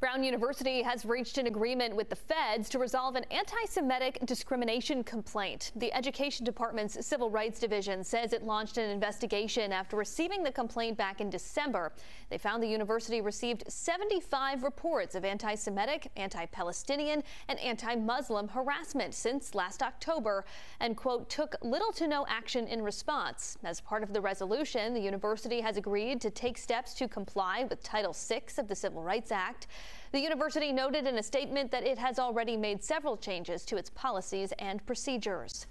Brown University has reached an agreement with the feds to resolve an anti Semitic discrimination complaint. The Education Department's Civil Rights Division says it launched an investigation after receiving the complaint back in December. They found the university received 75 reports of anti Semitic, anti Palestinian, and anti Muslim harassment since last October and, quote, took little to no action in response. As part of the resolution, the university has agreed to take steps to comply with Title VI of the Civil Rights Act. The university noted in a statement that it has already made several changes to its policies and procedures.